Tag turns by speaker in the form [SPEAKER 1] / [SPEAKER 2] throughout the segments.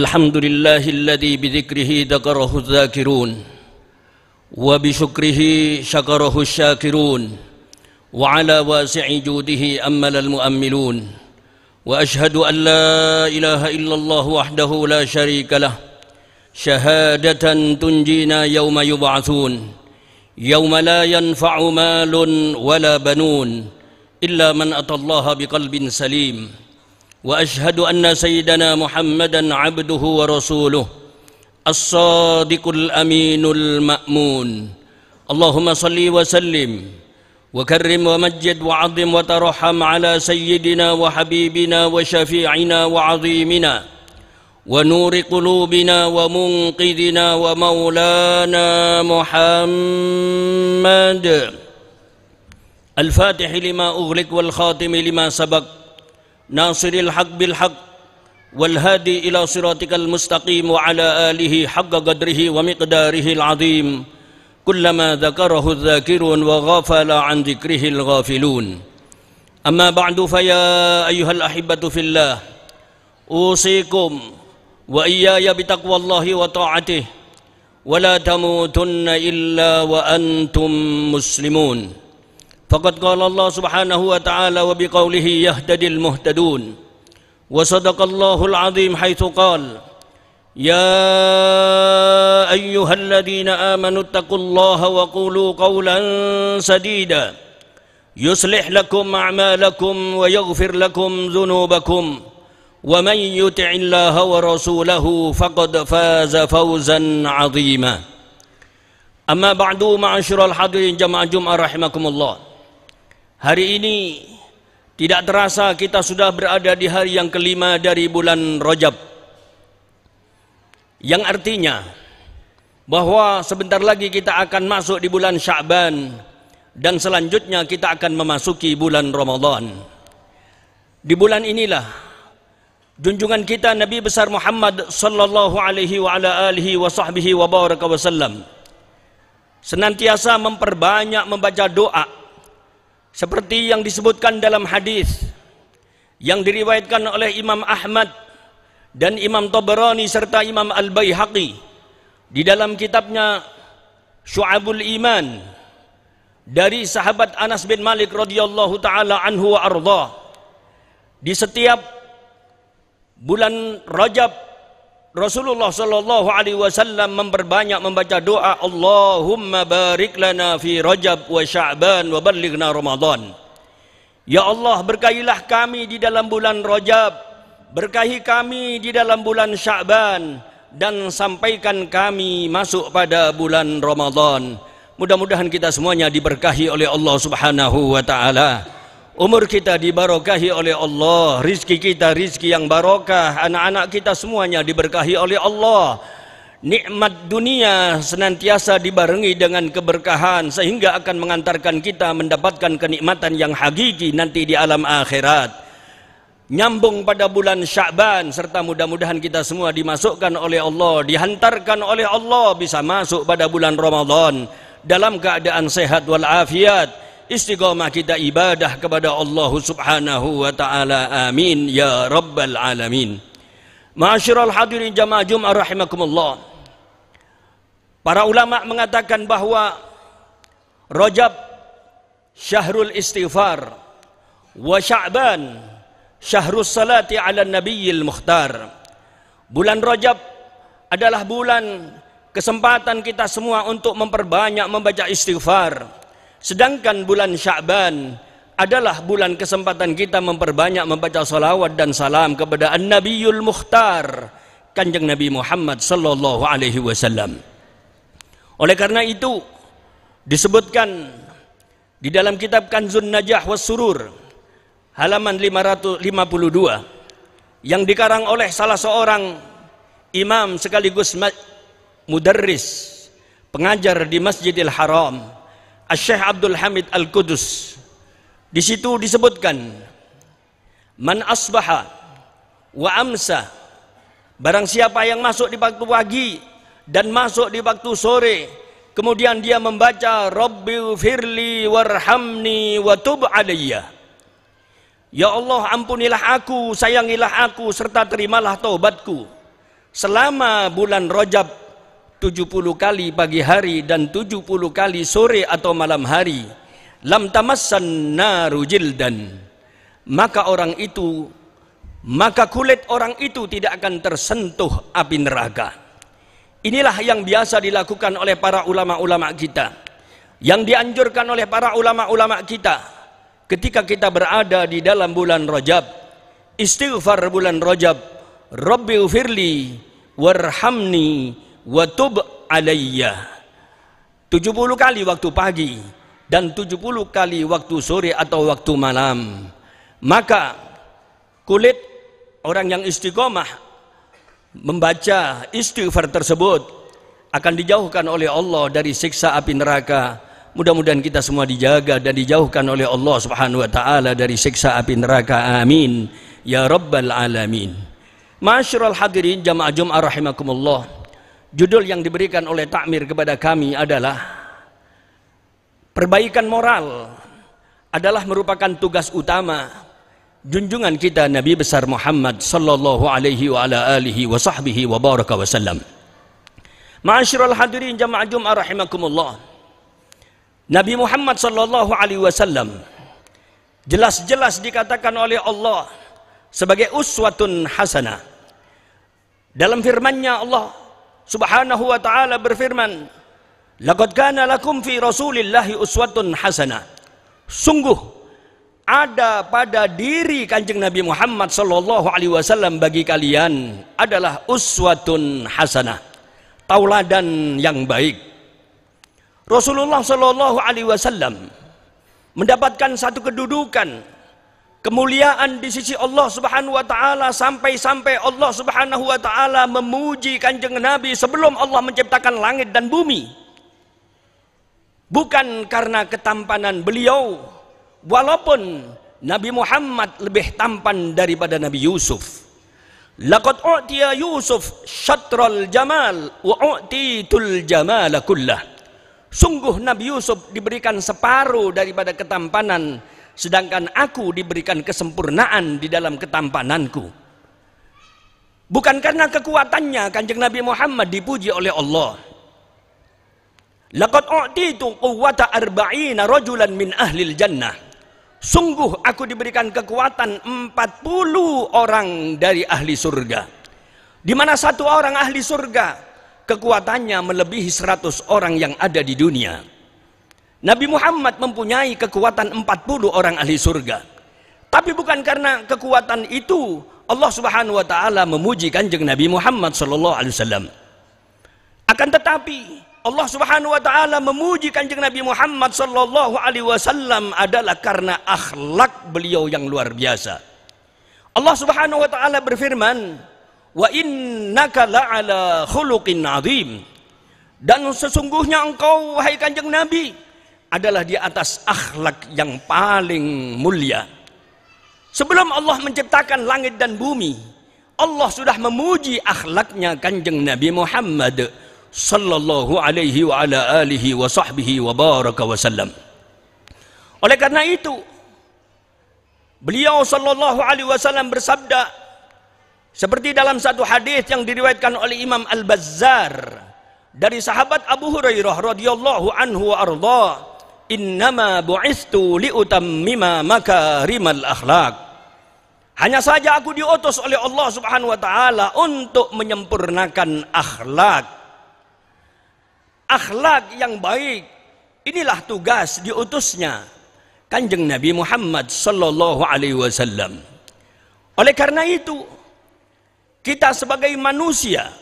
[SPEAKER 1] الحمد لله الذي بذكره ذكره الذاكرون وبشكره شكره الشاكرون وعلى واسع جوده أمل المؤملون. وأشهد أن لا إله إلا الله وحده لا شريك له شهادة تنجينا يوم يبعثون يوم لا ينفع مال ولا بنون إلا من أتى الله بقلب سليم. وأشهد أن سيدنا محمدا عبده ورسوله الصادق الأمين المأمون. اللهم صل وسلم وكرم ومجد وعظم وترحم على سيدنا وحبيبنا وشفيعنا وعظيمنا ونور قلوبنا ومنقذنا ومولانا محمد. الفاتح لما أغلق والخاتم لما سبق. ناصر الحق بالحق والهادي إلى صراطك المستقيم وعلى آله حق قدره ومقداره العظيم. كلما ذكره الذاكرون وغفل عن ذكره الغافلون. أما بعد فيا أيها الأحبة في الله أوصيكم وإياي بتقوى الله وطاعته ولا تموتن إلا وأنتم مسلمون. فقد قال الله سبحانه وتعالى وبقوله يهتدي المهتدون. وصدق الله العظيم حيث قال يا أيها الذين آمنوا اتقوا الله وقولوا قولا سديدا. يصلح لكم أعمالكم ويغفر لكم ذنوبكم. ومن يطع الله ورسوله فقد فاز فوزا عظيما. أما بعد معاشر الحاضرين جماعة جمعة رحمكم الله. Hari ini tidak terasa kita sudah berada di hari yang kelima dari bulan Rajab yang artinya bahwa sebentar lagi kita akan masuk di bulan Sya'ban dan selanjutnya kita akan memasuki bulan Ramadan. Di bulan inilah junjungan kita Nabi besar Muhammad sallallahu alaihi wa ala alihi wa sahbihi wa baraka wasallam senantiasa memperbanyak membaca doa seperti yang disebutkan dalam hadis yang diriwayatkan oleh Imam Ahmad dan Imam Tabarani serta Imam Al-Baihaqi di dalam kitabnya Syu'abul Iman dari sahabat Anas bin Malik radhiyallahu taala anhu wa arda. Di setiap bulan Rajab Rasulullah sallallahu alaihi wasallam memperbanyak membaca doa Allahumma barik lana fi Rajab wa Sya'ban wa ballighna Ramadan. Ya Allah berkahilah kami di dalam bulan Rajab, berkahi kami di dalam bulan Sya'ban dan sampaikan kami masuk pada bulan Ramadan. Mudah-mudahan kita semuanya diberkahi oleh Allah Subhanahu wa taala umur kita dibarokahi oleh Allah rizki kita rizki yang barokah anak-anak kita semuanya diberkahi oleh Allah. Nikmat dunia senantiasa dibarengi dengan keberkahan sehingga akan mengantarkan kita mendapatkan kenikmatan yang hakiki nanti di alam akhirat. Nyambung pada bulan Sya'ban serta mudah-mudahan kita semua dimasukkan oleh Allah dihantarkan oleh Allah bisa masuk pada bulan Ramadan. Dalam keadaan sehat walafiat istiqamah kita ibadah kepada Allah Subhanahu wa taala. Amin ya rabbal alamin. Ma'asyiral hadirin jamaah Jumat rahimakumullah. Para ulama mengatakan bahwa Rajab syahrul istighfar wa Sya'ban syahrus salati ala nabiyil mukhtar. Bulan Rajab adalah bulan kesempatan kita semua untuk memperbanyak membaca istighfar Sedangkan bulan Sya'ban adalah bulan kesempatan kita memperbanyak membaca salawat dan salam kepada An-Nabiyul Mukhtar, Kanjeng Nabi Muhammad sallallahu alaihi wasallam. Oleh karena itu disebutkan di dalam kitab Kanzun Najah was Surur halaman 552 yang dikarang oleh salah seorang imam sekaligus mudarris pengajar di Masjidil Haram Syekh Abdul Hamid Al-Qudus. Di situ disebutkan man asbaha wa amsa barang siapa yang masuk di waktu pagi dan masuk di waktu sore kemudian dia membaca Rabbi firli warhamni wa tub alayya. Ya Allah ampunilah aku sayangilah aku serta terimalah taubatku. Selama bulan Rajab 70 kali pagi hari dan 70 kali sore atau malam hari. Lam tamassan naru jildan. Maka orang itu maka kulit orang itu tidak akan tersentuh api neraka. Inilah yang biasa dilakukan oleh para ulama-ulama kita. Yang dianjurkan oleh para ulama-ulama kita ketika kita berada di dalam bulan Rajab. Istighfar bulan Rajab. Rabbi ufirli warhamni wa tub alayya. 70 kali waktu pagi dan 70 kali waktu sore atau waktu malam. Maka kulit orang yang istiqomah membaca istighfar tersebut akan dijauhkan oleh Allah dari siksa api neraka. Mudah-mudahan kita semua dijaga dan dijauhkan oleh Allah subhanahu wa ta'ala dari siksa api neraka. Amin. Ya rabbal alamin. Masyurul hadirin jamaah Jum'ah rahimakumullah Judul yang diberikan oleh takmir kepada kami adalah perbaikan moral adalah merupakan tugas utama junjungan kita Nabi besar Muhammad sallallahu alaihi wa ala alihi wa sahbihi wa baraka wasallam. Ma'asyiral hadirin jamaah Jumat rahimakumullah. Nabi Muhammad sallallahu alaihi wasallam jelas-jelas dikatakan oleh Allah sebagai uswatun hasanah. Dalam firman-Nya Allah Subhanahu wa taala berfirman, "Laqad kana lakum fi Rasulillahi uswatun hasanah." Sungguh ada pada diri Kanjeng Nabi Muhammad sallallahu alaihi wasallam bagi kalian adalah uswatun hasanah. Tauladan yang baik. Rasulullah sallallahu alaihi wasallam mendapatkan satu kedudukan kemuliaan di sisi Allah Subhanahu wa taala sampai-sampai Allah Subhanahu wa taala memuji Kanjeng Nabi sebelum Allah menciptakan langit dan bumi. Bukan karena ketampanan beliau walaupun Nabi Muhammad lebih tampan daripada Nabi Yusuf. Laqad u'tiya Yusuf syatral jamal wa u'titul jamal kullah. Sungguh Nabi Yusuf diberikan separuh daripada ketampanan sedangkan aku diberikan kesempurnaan di dalam ketampananku. Bukan karena kekuatannya kanjeng Nabi Muhammad dipuji oleh Allah. Laqad u'titu quwwata arba'ina rajulan min ahlil jannah. Sungguh aku diberikan kekuatan 40 orang dari ahli surga. Di mana satu orang ahli surga kekuatannya melebihi 100 orang yang ada di dunia Nabi Muhammad mempunyai kekuatan 40 orang ahli surga. Tapi bukan karena kekuatan itu Allah Subhanahu wa taala memuji Kanjeng Nabi Muhammad sallallahu alaihi wasallam. Akan tetapi Allah Subhanahu wa taala memuji Kanjeng Nabi Muhammad sallallahu alaihi wasallam adalah karena akhlak beliau yang luar biasa. Allah Subhanahu wa taala berfirman, "Wa innaka la'ala khuluqin 'adzim." Dan sesungguhnya engkau wahai Kanjeng Nabi adalah di atas akhlak yang paling mulia. Sebelum Allah menciptakan langit dan bumi, Allah sudah memuji akhlaknya kanjeng Nabi Muhammad sallallahu alaihi wa ala alihi wa sahbihi wa baraka wasallam. Oleh karena itu, beliau sallallahu alaihi wasallam bersabda seperti dalam satu hadis yang diriwayatkan oleh Imam Al-Bazzar dari sahabat Abu Hurairah radhiyallahu anhu wa ardha innama bu'istu liutammima makarimal akhlak hanya saja aku diutus oleh Allah Subhanahu wa taala untuk menyempurnakan akhlak. Akhlak yang baik. Inilah tugas diutusnya Kanjeng Nabi Muhammad sallallahu alaihi wasallam. Oleh karena itu kita sebagai manusia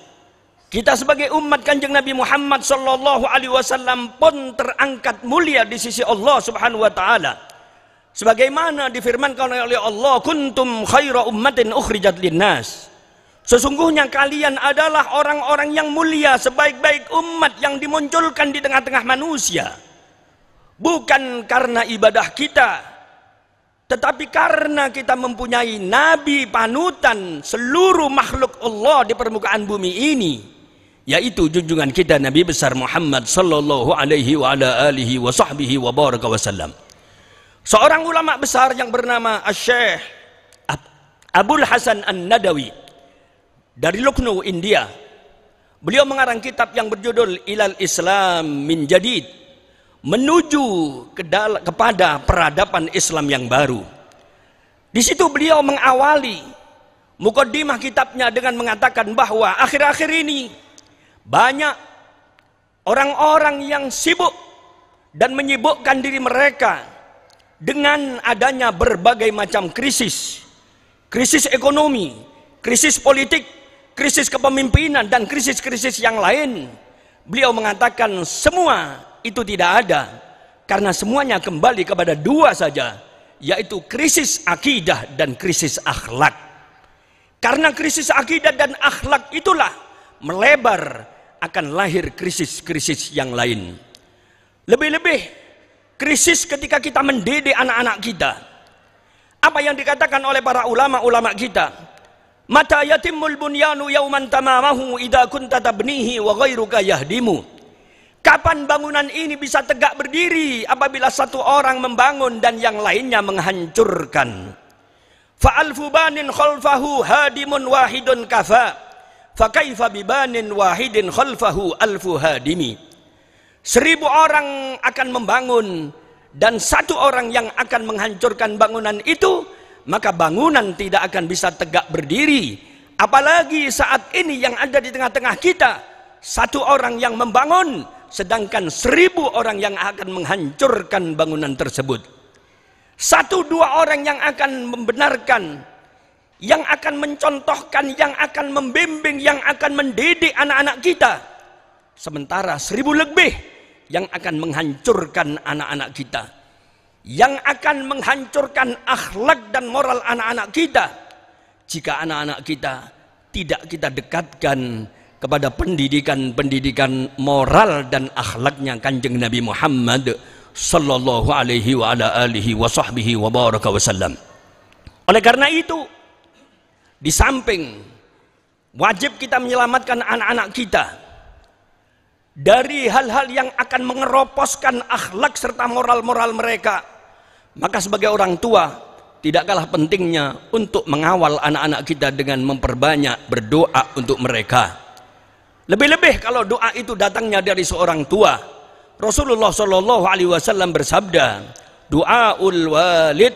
[SPEAKER 1] kita sebagai umat Kanjeng Nabi Muhammad sallallahu alaihi wasallam pun terangkat mulia di sisi Allah Subhanahu wa taala. Sebagaimana difirmankan oleh Allah, "Kuntum khaira ummatin ukhrijat linnas." Sesungguhnya kalian adalah orang-orang yang mulia, sebaik-baik umat yang dimunculkan di tengah-tengah manusia. Bukan karena ibadah kita, tetapi karena kita mempunyai nabi panutan seluruh makhluk Allah di permukaan bumi ini yaitu junjungan kita Nabi besar Muhammad sallallahu alaihi wa ala alihi wa sahbihi wa baraka wasallam. Seorang ulama besar yang bernama Asy-Syaikh Abdul Hasan An-Nadawi dari Lucknow, India. Beliau mengarang kitab yang berjudul Ilal Islam min Jadid menuju ke kepada peradaban Islam yang baru. Di situ beliau mengawali mukaddimah kitabnya dengan mengatakan bahwa akhir-akhir ini banyak orang-orang yang sibuk dan menyibukkan diri mereka dengan adanya berbagai macam krisis. Krisis ekonomi, krisis politik, krisis kepemimpinan dan krisis-krisis yang lain. Beliau mengatakan semua itu tidak ada karena semuanya kembali kepada dua saja yaitu krisis akidah dan krisis akhlak. Karena krisis akidah dan akhlak itulah melebar akan lahir krisis-krisis yang lain. Lebih-lebih krisis ketika kita mendidik anak-anak kita. Apa yang dikatakan oleh para ulama-ulama kita? Mata yatimul bunyanu yauman tamamahu idza kunta tabnihi wa ghairuka yahdimu. Kapan bangunan ini bisa tegak berdiri apabila satu orang membangun dan yang lainnya menghancurkan? Fa'alfu banin khalfahu hadimun wahidun kafa. Fakaifa bibanin wahidin khalfahu alfu hadimi. Seribu orang akan membangun dan satu orang yang akan menghancurkan bangunan itu, maka bangunan tidak akan bisa tegak berdiri. Apalagi saat ini yang ada di tengah-tengah kita, satu orang yang membangun sedangkan seribu orang yang akan menghancurkan bangunan tersebut. Satu dua orang yang akan membenarkan, yang akan mencontohkan, yang akan membimbing, yang akan mendidik anak-anak kita. Sementara seribu lebih yang akan menghancurkan anak-anak kita. Yang akan menghancurkan akhlak dan moral anak-anak kita. Jika anak-anak kita tidak kita dekatkan kepada pendidikan-pendidikan moral dan akhlaknya kanjeng Nabi Muhammad sallallahu alaihi wa ala alihi wa sahbihi wa baraka wasallam. Oleh karena itu, di samping wajib kita menyelamatkan anak-anak kita dari hal-hal yang akan mengeroposkan akhlak serta moral-moral mereka, maka sebagai orang tua tidak kalah pentingnya untuk mengawal anak-anak kita dengan memperbanyak berdoa untuk mereka lebih-lebih kalau doa itu datangnya dari seorang tua. Rasulullah Shallallahu Alaihi Wasallam bersabda, ul walid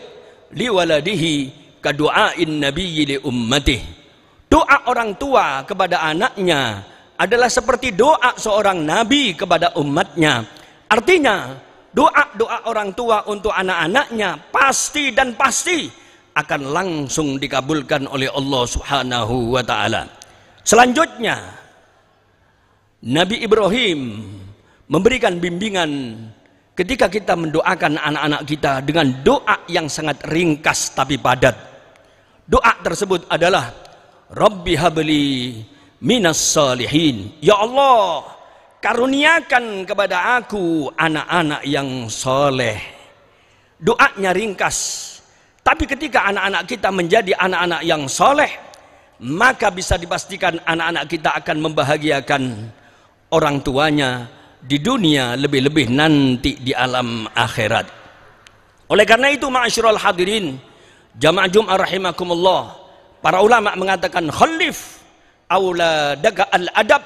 [SPEAKER 1] li waladihi kadu'ain nabiyyi li ummatih. Doa orang tua kepada anaknya adalah seperti doa seorang nabi kepada umatnya. Artinya, doa-doa orang tua untuk anak-anaknya pasti dan pasti akan langsung dikabulkan oleh Allah Subhanahu wa taala. Selanjutnya, Nabi Ibrahim memberikan bimbingan ketika kita mendoakan anak-anak kita dengan doa yang sangat ringkas tapi padat. Doa tersebut adalah Rabbi habli minas salihin. Ya Allah, karuniakan kepada aku anak-anak yang soleh. Doanya ringkas. Tapi ketika anak-anak kita menjadi anak-anak yang soleh, maka bisa dipastikan anak-anak kita akan membahagiakan orang tuanya di dunia lebih-lebih nanti di alam akhirat. Oleh karena itu ma'asyiral hadirin jamaah Jum'ah rahimakumullah para ulama mengatakan khalif auladaka al-adab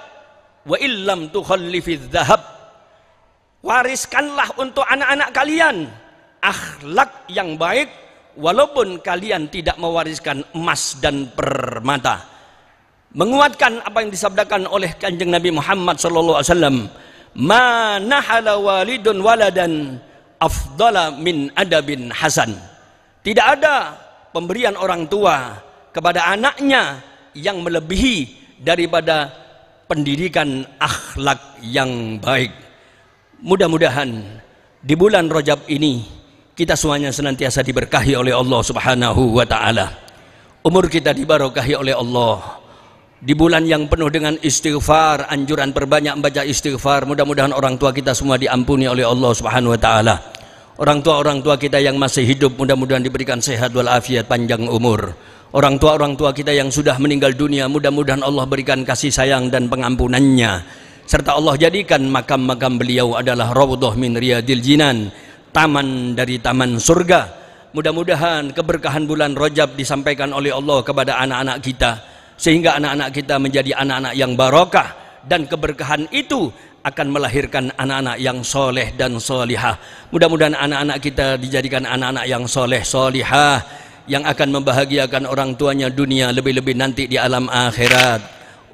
[SPEAKER 1] wa illam tukhallifiz zahab wariskanlah untuk anak-anak kalian akhlak yang baik walaupun kalian tidak mewariskan emas dan permata. Menguatkan apa yang disabdakan oleh kanjeng Nabi Muhammad sallallahu alaihi wasallam ma nahala walidun waladan afdala min adabin hasan tidak ada pemberian orang tua kepada anaknya yang melebihi daripada pendidikan akhlak yang baik mudah-mudahan di bulan Rajab ini kita semuanya senantiasa diberkahi oleh Allah Subhanahu wa taala umur kita diberkahi oleh Allah di bulan yang penuh dengan istighfar, anjuran perbanyak membaca istighfar. Mudah-mudahan orang tua kita semua diampuni oleh Allah Subhanahu wa taala. Orang tua-orang tua kita yang masih hidup mudah-mudahan diberikan sehat walafiat panjang umur. Orang tua-orang tua kita yang sudah meninggal dunia mudah-mudahan Allah berikan kasih sayang dan pengampunannya. Serta Allah jadikan makam-makam beliau adalah raudhah min riyadil jinan, taman dari taman surga. Mudah-mudahan keberkahan bulan Rajab disampaikan oleh Allah kepada anak-anak kita sehingga anak-anak kita menjadi anak-anak yang barokah dan keberkahan itu akan melahirkan anak-anak yang soleh dan solihah. Mudah-mudahan anak-anak kita dijadikan anak-anak yang soleh solihah yang akan membahagiakan orang tuanya dunia lebih-lebih nanti di alam akhirat.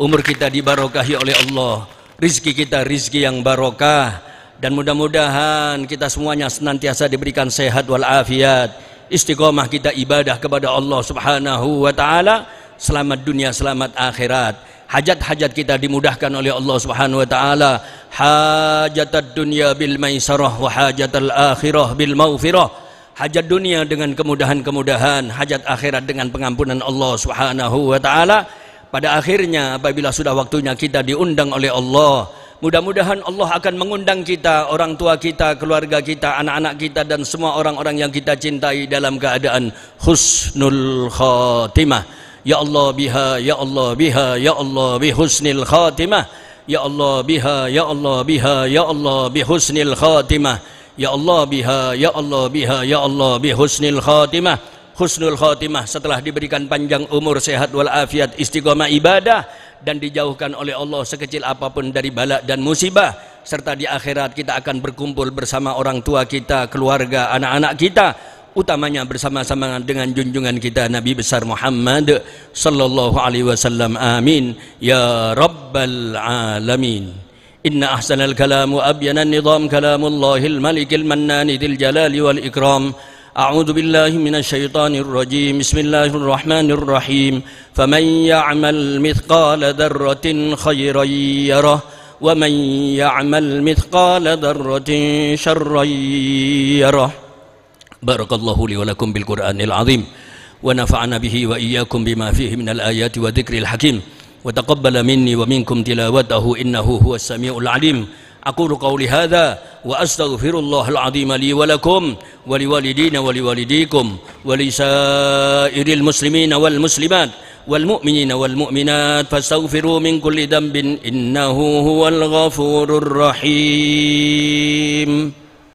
[SPEAKER 1] Umur kita dibarokahi oleh Allah, rizki kita rizki yang barokah. Dan mudah-mudahan kita semuanya senantiasa diberikan sehat walafiat. Istiqomah kita ibadah kepada Allah Subhanahu wa taala. Selamat dunia selamat akhirat hajat-hajat kita dimudahkan oleh Allah Subhanahu wa taala. Hajat dunia bil maisarah wa hajat al akhirah bil maghfirah hajat dunia dengan kemudahan-kemudahan hajat akhirat dengan pengampunan Allah Subhanahu wa taala. Pada akhirnya apabila sudah waktunya kita diundang oleh Allah Mudah-mudahan Allah akan mengundang kita, orang tua kita, keluarga kita, anak-anak kita dan semua orang-orang yang kita cintai dalam keadaan husnul khatimah. Ya Allah biha, ya Allah biha, ya Allah bi husnil khatimah. Ya Allah biha, ya Allah biha, ya Allah bi husnil khatimah. Ya Allah biha, ya Allah biha, ya Allah bi husnil khatimah. Husnul khatimah setelah diberikan panjang umur, sehat walafiat, istiqomah ibadah dan dijauhkan oleh Allah sekecil apa pun dari bala dan musibah serta di akhirat kita akan berkumpul bersama orang tua kita, keluarga, anak-anak kita utamanya bersama-sama dengan junjungan kita Nabi besar Muhammad sallallahu alaihi wasallam amin ya rabbal alamin inna ahsanal kalam wa abyana nizam kalamullahil malikil mannani dzil jalali wal ikram أعوذ بالله من الشيطان الرجيم بسم الله الرحمن الرحيم فمن يعمل مثقال ذرة خيرا يره ومن يعمل مثقال ذرة شرا يره بارك الله لي ولكم بالقرآن العظيم. ونفعنا به وإياكم بما فيه من الآيات وذكر الحكيم. وتقبل مني ومنكم تلاوته إنه هو السميع العليم. أقول قولي هذا وأستغفر الله العظيم لي ولكم ولوالدينا ولوالديكم ولسائر المسلمين والمسلمات والمؤمنين والمؤمنات. فاستغفروا من كل ذنب إنه هو الغفور الرحيم.